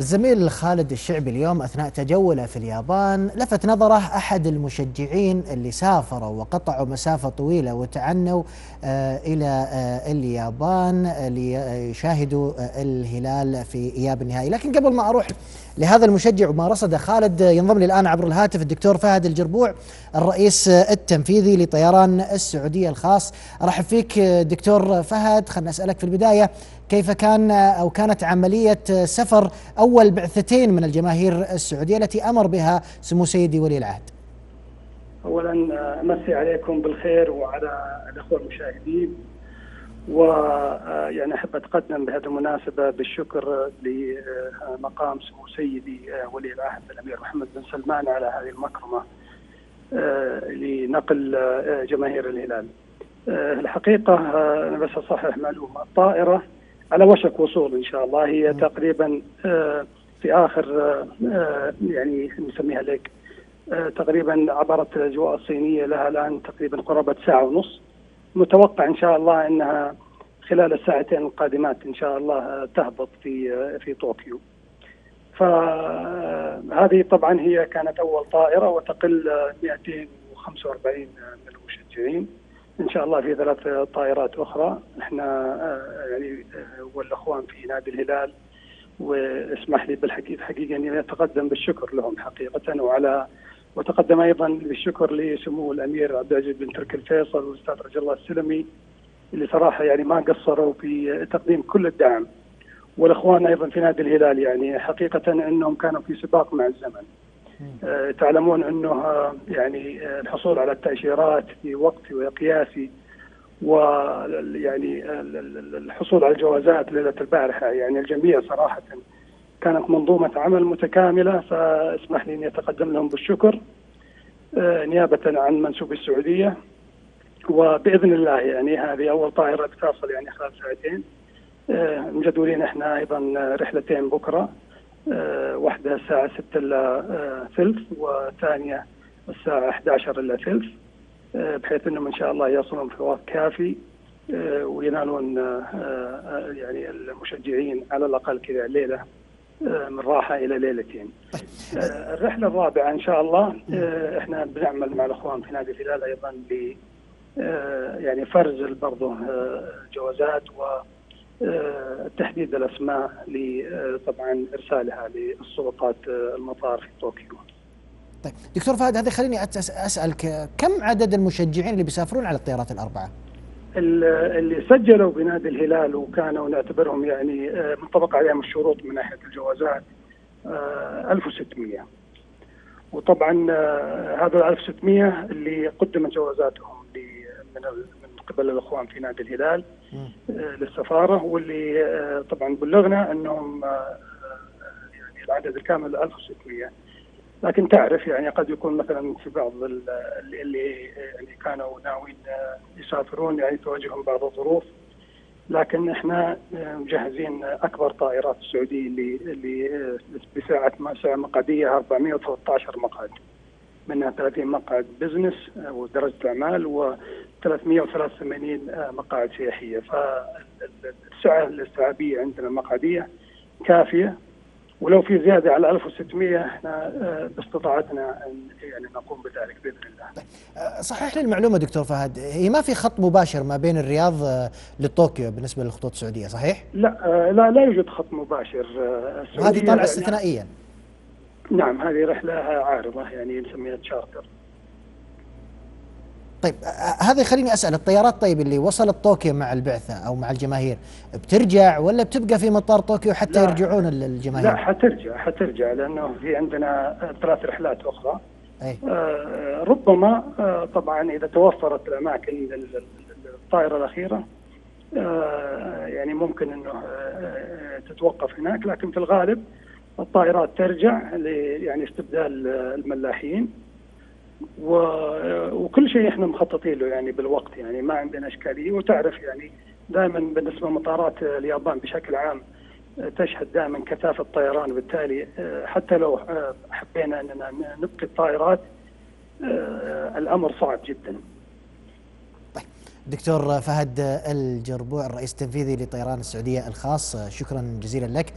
الزميل خالد الشعبي اليوم أثناء تجوله في اليابان لفت نظره أحد المشجعين اللي سافروا وقطعوا مسافة طويلة وتعنوا آه إلى آه اليابان ليشاهدوا آه الهلال في إياب النهائي، لكن قبل ما أروح لهذا المشجع وما رصده خالد ينضم لي الآن عبر الهاتف الدكتور فهد الجربوع الرئيس التنفيذي لطيران السعودية الخاص، أرحب فيك دكتور فهد، خلنا أسألك في البداية كيف كان أو كانت عملية سفر أول بعثتين من الجماهير السعودية التي أمر بها سمو سيدي ولي العهد. اولا أمسي عليكم بالخير وعلى الأخوة المشاهدين. ويعني أحب أتقدم بهذه المناسبة بالشكر لمقام سمو سيدي ولي العهد الأمير محمد بن سلمان على هذه المكرمة لنقل جماهير الهلال. الحقيقة أنا بس أصحح معلومة. الطائرة على وشك وصول إن شاء الله. هي تقريبا في آخر يعني نسميها لك تقريبا عبرت الأجواء الصينية لها الآن تقريبا قرابة ساعة ونص. متوقع إن شاء الله إنها خلال الساعتين القادمات إن شاء الله تهبط في في طوكيو. فهذه طبعا هي كانت أول طائرة وتقل 245 من المشجعين. إن شاء الله في ثلاث طائرات أخرى إحنا يعني والأخوان في نادي الهلال واسمح لي بالحقيقة حقيقة إني أتقدم بالشكر لهم حقيقة وعلى وتقدم أيضا بالشكر لسمو الأمير عبد العزيز بن تركي الفيصل والأستاذ رجل الله السلمي اللي صراحة يعني ما قصروا في تقديم كل الدعم والإخوان أيضا في نادي الهلال يعني حقيقة أنهم كانوا في سباق مع الزمن. آه تعلمون أنه آه يعني آه الحصول على التأشيرات في وقت وقياسي ويعني الحصول على الجوازات ليلة البارحة يعني الجميع صراحة كانت منظومة عمل متكاملة فاسمح لي أني أتقدم لهم بالشكر نيابة عن منسوب السعودية. وبإذن الله يعني هذه أول طائرة بتصل يعني خلال ساعتين. مجدولين إحنا أيضا رحلتين بكرة أه واحدة الساعة 6 إلا ثلث وثانية الساعة 11 إلا ثلث بحيث أنهم إن شاء الله يصلون في وقت كافي وينالون يعني المشجعين على الأقل كذا ليلة. من راحة إلى ليلتين الرحلة الرابعة إن شاء الله إحنا بنعمل مع الأخوان في نادي الهلال أيضا ل يعني فرز برضه جوازات و تحديد الأسماء طبعا إرسالها للسلطات المطار في طوكيو. طيب دكتور فهد هذا خليني أسألك كم عدد المشجعين اللي بيسافرون على الطيارات الأربعة؟ اللي سجلوا بنادي الهلال وكانوا نعتبرهم يعني منطبق عليهم الشروط من ناحية الجوازات 1600 وطبعا هذا 1600 اللي قدمت جوازاتهم من من قبل الإخوان في نادي الهلال للسفارة. واللي طبعا بلغنا إنهم يعني العدد الكامل 1600 لكن تعرف يعني قد يكون مثلا في بعض اللي يعني كانوا ناويين يسافرون يعني تواجههم بعض الظروف. لكن إحنا مجهزين أكبر طائرات السعوديه اللي اللي بسعة سعه مقعديه 413 مقعد. منها 30 مقعد بزنس ودرجة أعمال و 383 مقاعد سياحية. فالسعة الاستيعابية عندنا مقعدية كافية. ولو في زيادة على 1600 إحنا باستطاعتنا يعني نقوم بذلك بإذن الله. صحح لي المعلومه دكتور فهد هي ما في خط مباشر ما بين الرياض لطوكيو بالنسبة للخطوط السعودية صحيح؟ لا لا لا يوجد خط مباشر وهذه طالعة استثنائيا. نعم هذه رحلة عارضة يعني نسميها تشارتر. طيب هذا يخليني أسأل الطيارات طيب اللي وصلت طوكيو مع البعثة أو مع الجماهير بترجع ولا بتبقى في مطار طوكيو حتى يرجعون الجماهير؟ لا حترجع حترجع لأنه في عندنا ثلاث رحلات أخرى أي. آه ربما آه طبعا إذا توفرت الأماكن للطائرة الأخيرة آه يعني ممكن إنه تتوقف هناك لكن في الغالب الطائرات ترجع يعني استبدال الملاحين وكل شيء إحنا مخططين له يعني بالوقت يعني ما عندنا إشكالية. وتعرف يعني دائما بالنسبة لمطارات اليابان بشكل عام تشهد دائما كثافة طيران وبالتالي حتى لو حبينا أننا نبقي الطائرات الأمر صعب جدا. طيب دكتور فهد الجربوع الرئيس التنفيذي لطيران السعودية الخاص شكرا جزيلا لك.